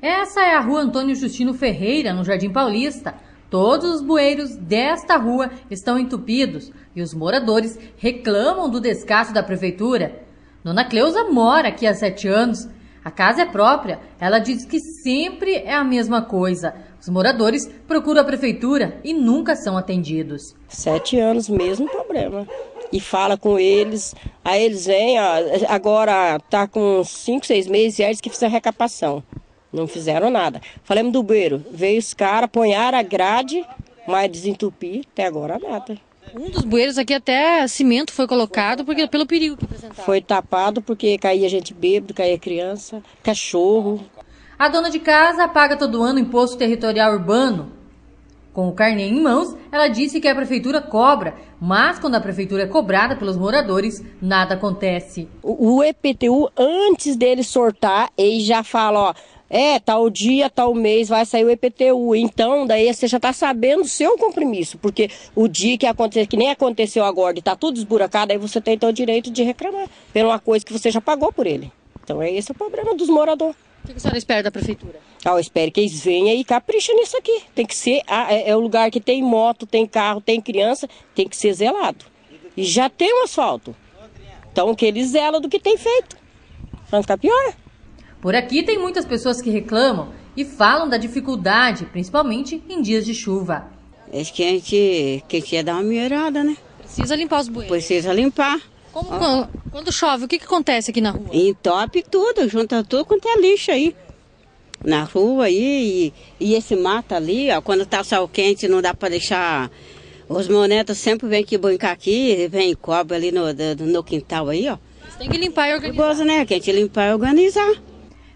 Essa é a rua Antônio Justino Ferreira, no Jardim Paulista. Todos os bueiros desta rua estão entupidos e os moradores reclamam do descaso da prefeitura. Dona Cleusa mora aqui há sete anos. A casa é própria. Ela diz que sempre é a mesma coisa. Os moradores procuram a prefeitura e nunca são atendidos. Sete anos, mesmo problema. E fala com eles, aí eles vêm, ó, agora tá com cinco, seis meses e eles que fizeram recapação. Não fizeram nada. Falamos do bueiro. Veio os caras, ponharam a grade, mas desentupir, até agora nada. Um dos bueiros aqui até cimento foi colocado porque, pelo perigo que apresentava. Foi tapado porque caía gente bêbado, caía criança, cachorro. A dona de casa paga todo ano imposto territorial urbano. Com o carnê em mãos, ela disse que a prefeitura cobra, mas quando a prefeitura é cobrada pelos moradores, nada acontece. O, o EPTU, antes dele sortar, ele já fala, ó, é, tal dia, tal mês vai sair o EPTU. Então, daí você já está sabendo o seu compromisso, porque o dia que acontecer, que nem aconteceu agora, e está tudo esburacado, aí você tem então o direito de reclamar uma coisa que você já pagou por ele. Então, é esse o problema dos moradores. O que a senhora espera da prefeitura? Ah, eu espero que eles venham e caprichem nisso aqui. Tem que ser, ah, é, é o lugar que tem moto, tem carro, tem criança, tem que ser zelado. E já tem um asfalto. Então, que eles zelam do que tem feito. Não ficar pior. Por aqui tem muitas pessoas que reclamam e falam da dificuldade, principalmente em dias de chuva. Acho que a gente, que dar uma melhorada, né? Precisa limpar os bueiros. Precisa limpar. Como, quando, quando chove, o que, que acontece aqui na rua? Entope tudo, junta tudo quanto é lixo aí. Na rua aí, e, e esse mato ali, ó, quando tá sol quente não dá para deixar... Os monetas sempre vêm aqui brincar aqui, vem e cobre ali no, no quintal aí, ó. Você tem que limpar e organizar. Gosto, né? Que a gente limpar e organizar.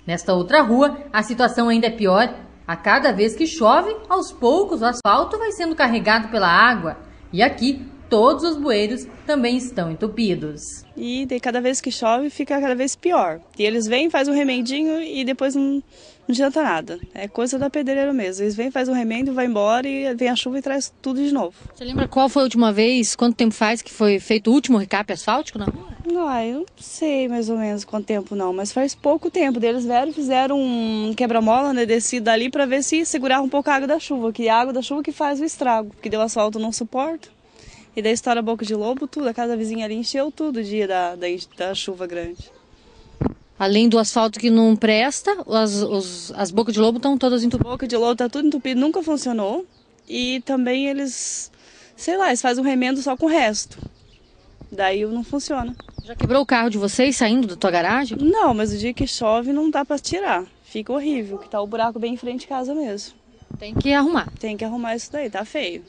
Nesta outra rua, a situação ainda é pior. A cada vez que chove, aos poucos o asfalto vai sendo carregado pela água. E aqui, todos os bueiros também estão entupidos. E de cada vez que chove, fica cada vez pior. E eles vêm, fazem um remendinho e depois não, não adianta nada. É coisa da pedreira mesmo. Eles vêm, fazem um remendo, vai embora e vem a chuva e traz tudo de novo. Você lembra qual foi a última vez, quanto tempo faz que foi feito o último recap asfáltico na rua? Não, eu não sei mais ou menos quanto tempo não, mas faz pouco tempo. Eles vieram e fizeram um quebra-mola, né, descido ali para ver se segurava um pouco a água da chuva, que é a água da chuva que faz o estrago, porque deu asfalto não suporta. E daí estoura a boca de lobo, tudo, a casa vizinha ali encheu tudo o dia da, da, da chuva grande. Além do asfalto que não presta, as, os, as bocas de lobo estão todas entupidas. Boca de lobo tá tudo entupido, nunca funcionou. E também eles, sei lá, eles fazem um remendo só com o resto. Daí não funciona. Já quebrou o carro de vocês saindo da tua garagem? Não, mas o dia que chove não dá para tirar. Fica horrível, que tá o buraco bem em frente de casa mesmo. Tem que arrumar. Tem que arrumar isso daí, tá feio.